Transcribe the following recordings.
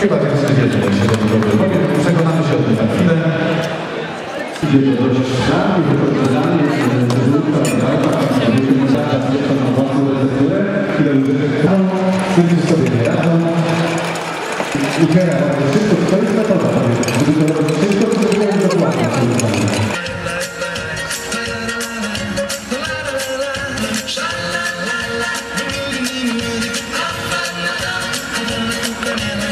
stwierdzenie się do tego powiem. Przekonamy się o tym za chwilę. Idzie to dość szlachetnie, wykorzystanie, żółta, biała, wykorzystania, zresztą na własną recepturę, ile ludzie sędziowie sobie nie radzą. Uciera bardzo szybko, to jest metoda, żeby to robić szybko, to było dokładnie. A go? Kitchen,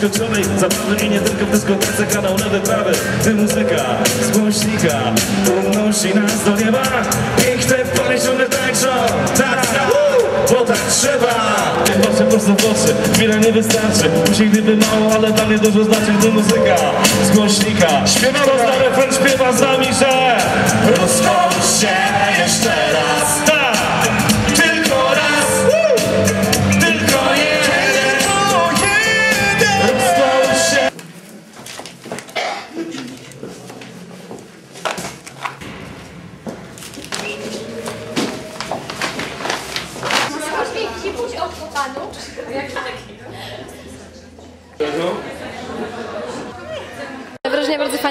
nieskończonej zabawy nie tylko w dyskotece kanał lewy, prawy Gdy muzyka z głośnika unosi nas do nieba Piękne panie ciągle tańczą, tak trzeba. Patrzę prosto w oczy, chwila nie wystarczy. Musi gdyby mało, ale dla mnie dużo znaczy Gdy muzyka z głośnika. Śpiewa rozda refren, śpiewa z nami, że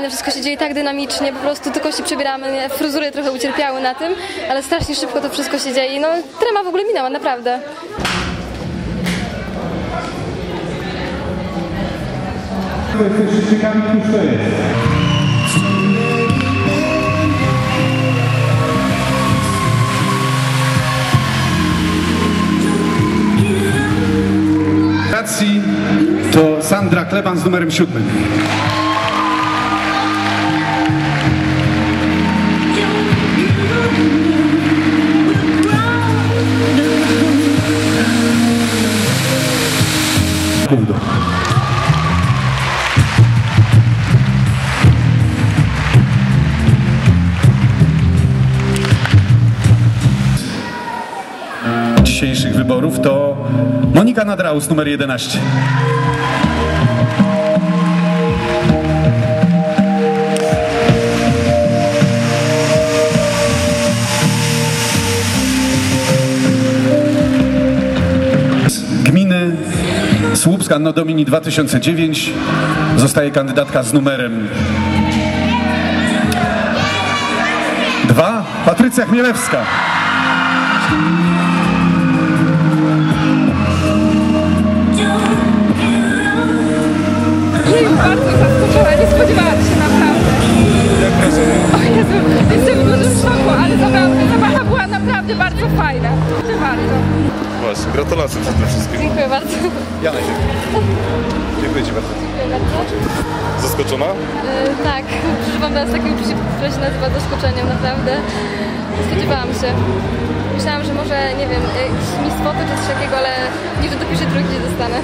fajne, wszystko się dzieje tak dynamicznie, po prostu tylko się przebieramy, fryzury trochę ucierpiały na tym, ale strasznie szybko to wszystko się dzieje. No, trema w ogóle minęła, naprawdę. Jesteście ciekawi, któż to jest. To Sandra Kleban z numerem siódmym. Dzisiejszych wyborów to Monika Nadraus numer 11. Słupska Anno Domini 2009 zostaje kandydatka z numerem 2 Patrycja Chmielewska. Bardzo zaskoczyła, nie spodziewałam się naprawdę. O Jezu, jestem w dużym szoku, ale była naprawdę bardzo. Proszę bardzo. Właśnie, gratulacje przede wszystkim. Dziękuję bardzo. Janek. Dziękuję Ci bardzo. Dziękuję bardzo. Zaskoczona? E, tak, przeżywam teraz takie uczucie, które się nazywa zaskoczeniem, naprawdę. Spodziewałam się. Myślałam, że może, nie wiem, jakieś Miss Foto czy coś takiego, ale nie, że do pierwszej trójki nie dostanę.